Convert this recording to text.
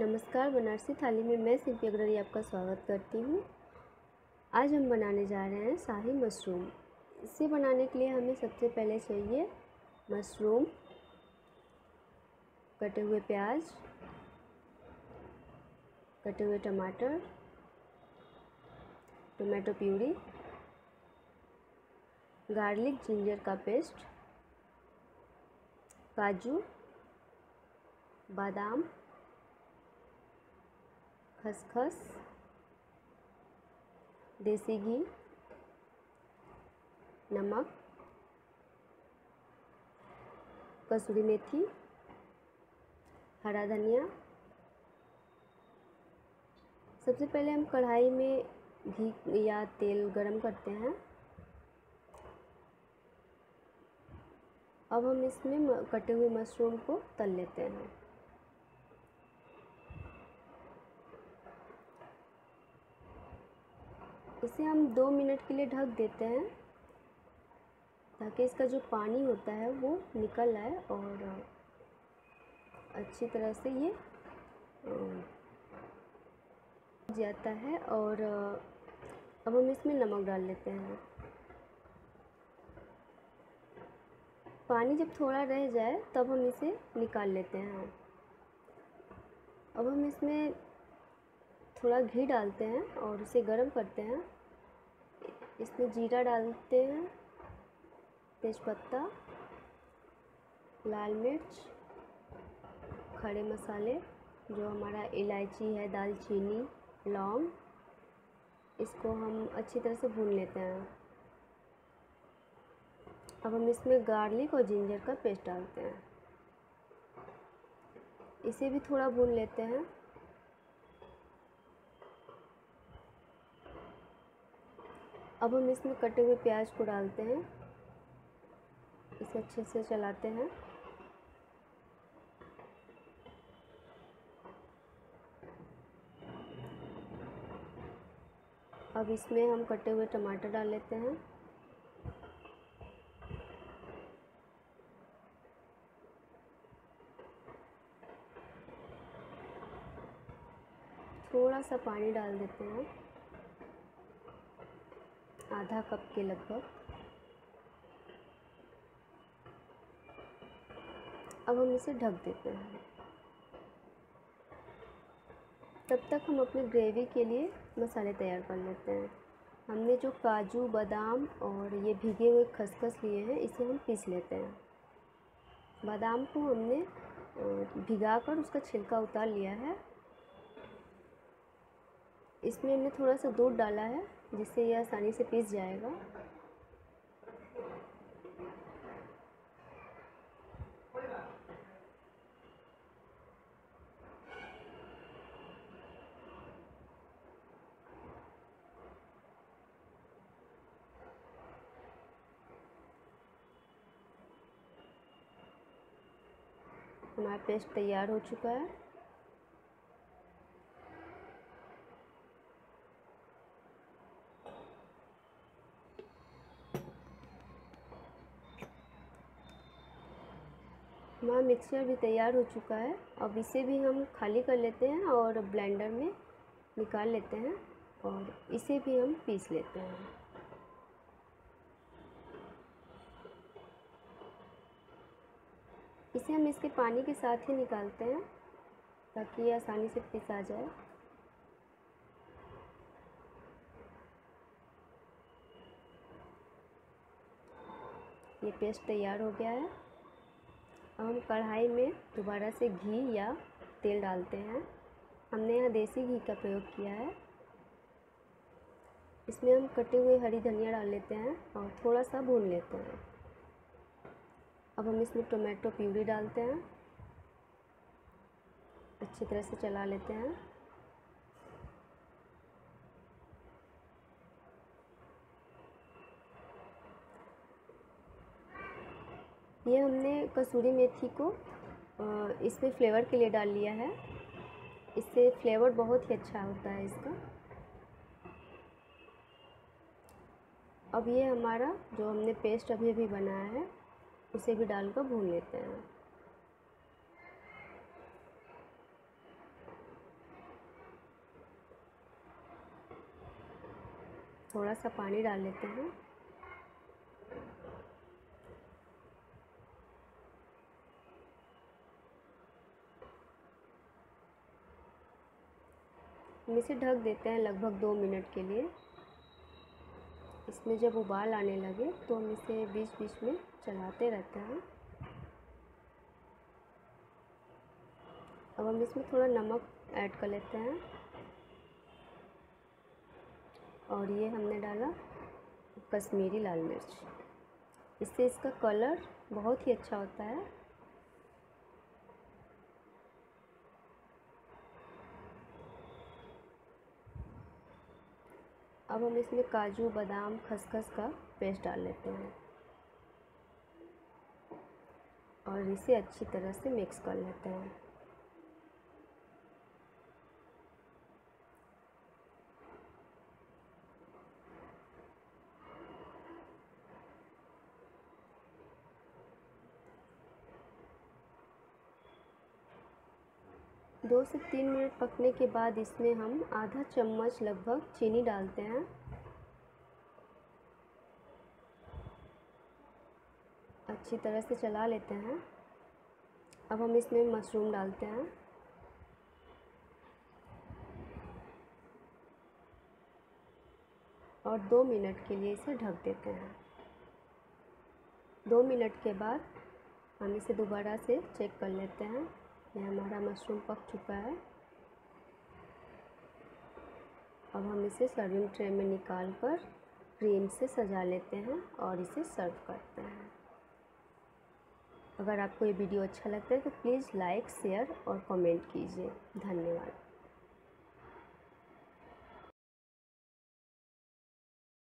नमस्कार, बनारसी थाली में मैं सिंपी अग्रवाल आपका स्वागत करती हूँ। आज हम बनाने जा रहे हैं शाही मशरूम। इसे बनाने के लिए हमें सबसे पहले चाहिए मशरूम, कटे हुए प्याज, कटे हुए टमाटर, टोमेटो प्यूरी, गार्लिक जिंजर का पेस्ट, काजू, बादाम खसखस, देसी घी, नमक, कसूरी मेथी, हरा धनिया। सबसे पहले हम कढ़ाई में घी या तेल गरम करते हैं। अब हम इसमें कटे हुए मशरूम को तल लेते हैं। इसे हम दो मिनट के लिए ढक देते हैं ताकि इसका जो पानी होता है वो निकल आए और अच्छी तरह से ये जाता है और अब हम इसमें नमक डाल लेते हैं। पानी जब थोड़ा रह जाए तब हम इसे निकाल लेते हैं। अब हम इसमें थोड़ा घी डालते हैं और उसे गरम करते हैं। इसमें जीरा डालते हैं, तेज़पत्ता, लाल मिर्च, खड़े मसाले, जो हमारा इलायची है, दालचीनी, लौंग, इसको हम अच्छी तरह से भून लेते हैं। अब हम इसमें गार्लिक और जिंजर का पेस्ट डालते हैं। इसे भी थोड़ा भून लेते हैं। अब हम इसमें कटे हुए प्याज को डालते हैं। इसे अच्छे से चलाते हैं। अब इसमें हम कटे हुए टमाटर डाल लेते हैं। थोड़ा सा पानी डाल देते हैं। आधा कप के लगभग। अब हम इसे ढक देते हैं। तब तक हम अपने ग्रेवी के लिए मसाले तैयार कर लेते हैं। हमने जो काजू, बादाम और ये भीगे हुए खसखस लिए हैं, इसे हम पीस लेते हैं। बादाम को हमने भिगा कर उसका छिलका उतार लिया है। इसमें हमने थोड़ा सा दूध डाला है, जिससे यह आसानी से पीस जाएगा। हमारा पेस्ट तैयार हो चुका है। हमारा मिक्सचर भी तैयार हो चुका है। अब इसे भी हम खाली कर लेते हैं और ब्लेंडर में निकाल लेते हैं और इसे भी हम पीस लेते हैं। इसे हम इसके पानी के साथ ही निकालते हैं ताकि ये आसानी से पीस आ जाए। ये पेस्ट तैयार हो गया है। हम कढ़ाई में दोबारा से घी या तेल डालते हैं। हमने यहाँ देसी घी का प्रयोग किया है। इसमें हम कटे हुए हरी धनिया डाल लेते हैं और थोड़ा सा भून लेते हैं। अब हम इसमें टोमेटो प्यूरी डालते हैं। अच्छी तरह से चला लेते हैं। ये हमने कसूरी मेथी को इसमें फ्लेवर के लिए डाल लिया है। इससे फ्लेवर बहुत ही अच्छा होता है इसका। अब ये हमारा जो हमने पेस्ट अभी अभी बनाया है, उसे भी डालकर भून लेते हैं। थोड़ा सा पानी डाल लेते हैं। हम इसे ढक देते हैं लगभग दो मिनट के लिए। इसमें जब उबाल आने लगे तो हम इसे बीच बीच में चलाते रहते हैं। अब हम इसमें थोड़ा नमक ऐड कर लेते हैं। और ये हमने डाला कश्मीरी लाल मिर्च। इससे इसका कलर बहुत ही अच्छा होता है। अब हम इसमें काजू, बादाम, खसखस का पेस्ट डाल लेते हैं। और इसे अच्छी तरह से मिक्स कर लेते हैं। दो से तीन मिनट पकने के बाद इसमें हम आधा चम्मच लगभग चीनी डालते हैं। अच्छी तरह से चला लेते हैं। अब हम इसमें मशरूम डालते हैं। और दो मिनट के लिए इसे ढक देते हैं। दो मिनट के बाद हम इसे दोबारा से चेक कर लेते हैं। ये हमारा मशरूम पक चुका है। अब हम इसे सर्विंग ट्रे में निकाल कर क्रीम से सजा लेते हैं और इसे सर्व करते हैं। अगर आपको ये वीडियो अच्छा लगता है तो प्लीज़ लाइक शेयर और कमेंट कीजिए। धन्यवाद।